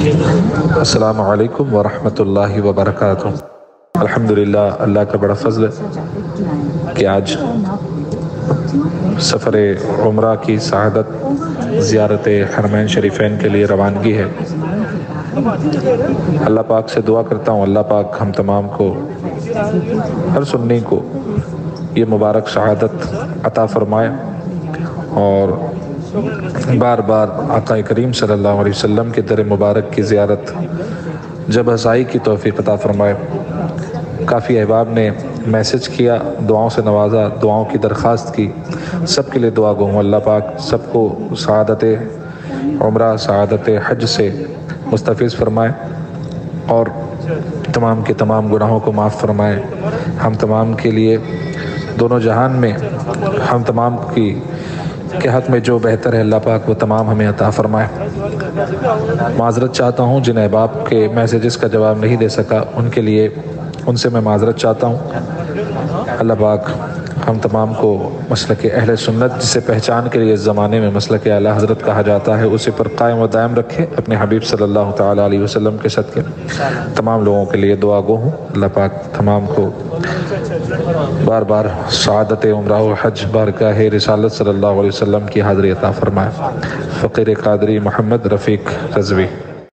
अस्सलाम वालेकुम वरहमतुल्लाहि वबरकातुह अल्हम्दुलिल्लाह अल्लाह का बड़ा फजल है कि आज सफ़र उम्र की शहादत ज़ियारत हरमैन शरीफैन के लिए रवानगी है अल्लाह पाक से दुआ करता हूँ अल्लाह पाक हम तमाम को हर सुन्नी को ये मुबारक शहादत अता फरमाए और बार बार आका करीम सल्लल्लाहु अलैहि वसल्लम के दर मुबारक की ज़ियारत। जब हसाई की तोफ़ी पता फरमाए, काफ़ी अहबाब ने मैसेज किया, दुआओं से नवाजा, दुआओं की दरख्वास्त की। सब के लिए दुआ गो अल्लाह पाक सबको शहादत उम्र शहादत हज से मुस्तफ़ फरमाए और तमाम के तमाम गुनाहों को माफ़ फरमाए। हम तमाम के लिए, दोनों जहान में हम तमाम की के हक़ में जो बेहतर है, अल्लाह पाक वो तमाम हमें अता फरमाए। माजरत चाहता हूँ जिन अहबाब के मैसेजेस का जवाब नहीं दे सका, उनके लिए, उनसे मैं माजरत चाहता हूँ। अल्लाह पाक हम तमाम को मसल के अहल सुन्नत जिसे पहचान के लिए इस ज़माने में मसल के अला हज़रत कहा जाता है, उसी पर कायम व दायम रखे अपने हबीब सल्लल्लाहु अलैहि वसल्लम के सदके तमाम लोगों के लिए दुआ गो हूँ। अल्लाह पाक तमाम को बार बार शहादत उम्र हज बारगाह रिसालत अलैहि वसल्लम की हाज़री अता फरमाए। फ़कीर कादरी मोहम्मद रफ़ीक रजवी।